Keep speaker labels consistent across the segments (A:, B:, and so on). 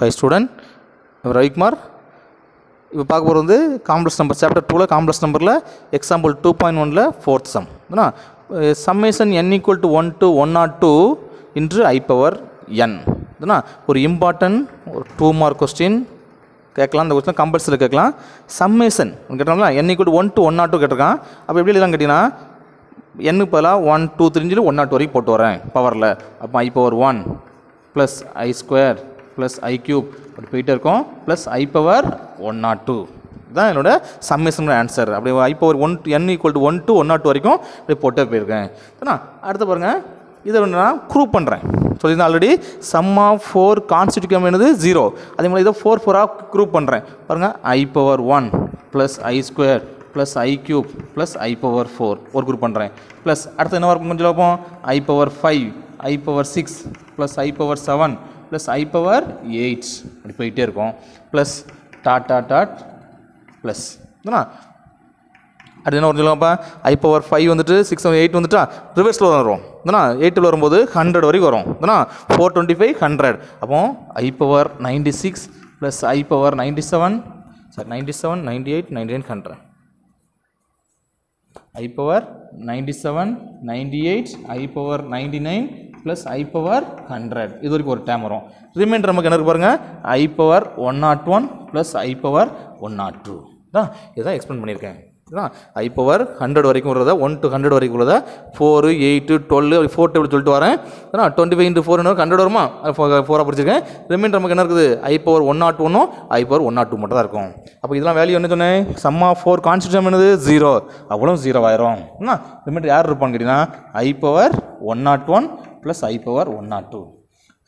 A: High student Ravikumar இப்போ பார்க்க போகிறது வந்து காம்ப்ளெக்ஸ் நம்பர் சாப்டர் டூவில் காம்ப்ளெக்ஸ் நம்பரில் எக்ஸாம்பிள் டூ பாயிண்ட் ஒனில் ஃபோர்த் சம் ஏன்னா summation n equal to one to one naught two into i power என் இதுனா ஒரு இம்பார்ட்டன்ட் ஒரு டூ மார்க் கொஸ்டின் கேட்கலாம் அந்த கொஸ்டின் கம்பல்சரி கேட்கலாம். சம்மேஷன் கேட்டாங்களா n equal to one to one naught two கேட்டிருக்கான். அப்போ எப்படி எழுதலாம் கேட்டிங்கன்னா என்னுக்கு பதிலாக ஒன் டூ த்ரீன்னு ஒன் நாட் வரைக்கும் போட்டு வரேன் பவரில் அப்போ i power one plus i square plus i cube அப்படி போயிட்டே இருக்கும். Plus i power one naught two இதுதான் என்னோட சம்மேஷன் ஆன்சர் அப்படி i power one n equal to one to one naught two வரைக்கும் இப்படி போட்டே போயிருக்கேன். ஏன்னா அடுத்து பாருங்கள் இதை வந்து நான் க்ரூப் பண்ணுறேன் சொல்லியிருந்தேன் already sum of four consecutive என்னது? ஜீரோ அதே மாதிரி இதை ஃபோர் ஃபோராக க்ரூப் பண்ணுறேன் பாருங்கள் i power one plus i square plus i cube plus i power four ஒரு குரூப் பண்ணுறேன் ப்ளஸ் அடுத்து என்ன வரும்? கொஞ்சம் பார்ப்போம். I power five i power six plus i power seven plus i power eights அப்படி போயிட்டே இருக்கும். Plus dot dot dot plus என்ன அடுத்து என்ன சொல்லுவாப்பா ஐ பவர் ஃபைவ் வந்துட்டு சிக்ஸ் எயிட் வந்துட்டா ரிவர்ஸில் வரும். இதுனா எயிட்டில் வரும்போது ஹண்ட்ரட் வரைக்கும் வரும். இதுனா ஃபோர் டுவெண்ட்டி ஃபைவ் ஹண்ட்ரட் அப்போ i power ninety six plus i power ninety seven sir ninety seven ninety eight ninety nine hundred i power ninety seven ninety eight i power ninety nine plus i power hundred இது வரைக்கும் ஒரு டேம் வரும். Reminder நமக்கு என்ன பாருங்கள் i power one naught one plus i power one naught two தான் இதான் எக்ஸ்பிளைன் பண்ணியிருக்கேன். ஐ பவர் ஹண்ட்ரட் வரைக்கும் உள்ளதா? ஒன் டு ஹண்ட்ரட் வரைக்கும் உள்ளதா? Four eight twelve four table சொல்லிட்டு வரேன். ஏன்னா twenty five into four hundred வருமா? ஃபோராக பிடிச்சிருக்கேன். ரிமைண்டர் நமக்கு என்ன இருக்குது? ஐ பவர் ஒன் நாட் ஒன்றும் i power one naught two மட்டும் தான் இருக்கும். அப்போ இதெல்லாம் வேல்யூ என்ன சொன்னேன்? சம் ஃபோர் கான்ஸ்டியூஷன் என்னது? ஜீரோ அவ்வளோ ஜீரோ ஆயிரும். என்ன ரிமைண்டர் யார் இருப்பான்னு கேட்டிங்கன்னா i power one naught one plus i power one naught two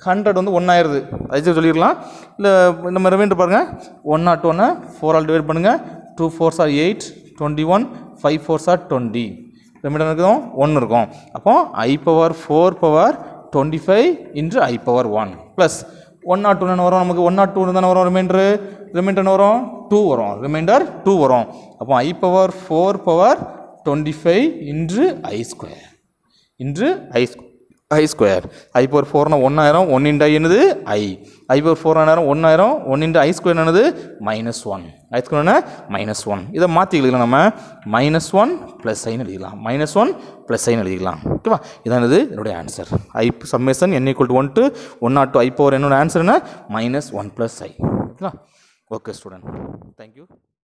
A: hundred வந்து ஒன் ஆயிடுது அது சொல்லிடலாம். இல்லை நம்ம ரிமைண்டர் பாருங்கள் ஒன் நாட் ஒன்று ஃபோர் ஆல் டிவைட் பண்ணுங்கள் two four sir eight twenty one five fours are twenty remainder இருக்கும் ஒன்று இருக்கும். அப்போ i power four power twenty five இன்று i power one plus one naught ஒன்று வரும்? நமக்கு ஒன் நாட் டூ தானே வரும் ரிமைண்டரு ரிமைண்டர் வரும்? டூ வரும். ரிமைண்டர் டூ வரும். அப்போ i power four power twenty five இன்று ஐ ஸ்கொயர் இன்று i i square i power ஃபோர்னா ஒன்றாயிரம் ஒன் இன்ட்டு ஐ என்னது? ஐ ஐ பவர் ஃபோர் ஆனாயிரம் ஒன்றாயிரம் ஒன் இன்ட்டு ஐ ஸ்கொயர் என்னது? மைனஸ் ஒன் ஐ ஸ்கொயர் என்ன மைனஸ் ஒன் இதை மாற்றி எழுதிக்கலாம் நம்ம. மைனஸ் ஒன் ப்ளஸ் ஐன்னு எழுதிக்கலாம். மைனஸ் ஒன் ப்ளஸ் ஐன்னு எழுதிக்கலாம். ஓகேவா இதான் இது என்னுடைய answer i summation n equal to one to one naught two i power என்னோட ஆன்சர் என்ன? மைனஸ் ஒன் ப்ளஸ் ஐ ஓகேவா ஓகே ஸ்டூடெண்ட் தேங்க்யூ